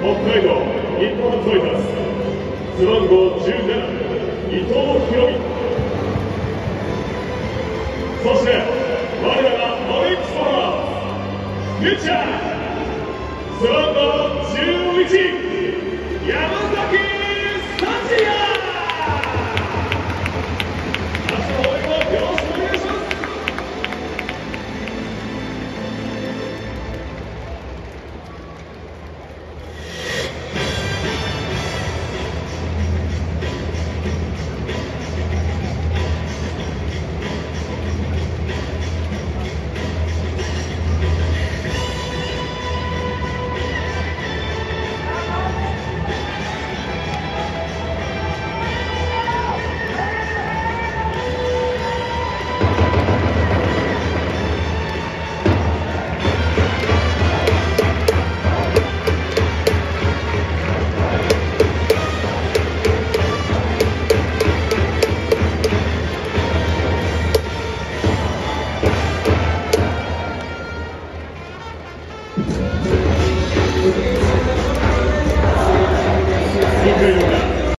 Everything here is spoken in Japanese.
北海道日本ハムファイターズ背番号17伊藤博美そして我らがオリックスバファローズピッチャー背番号11山北海道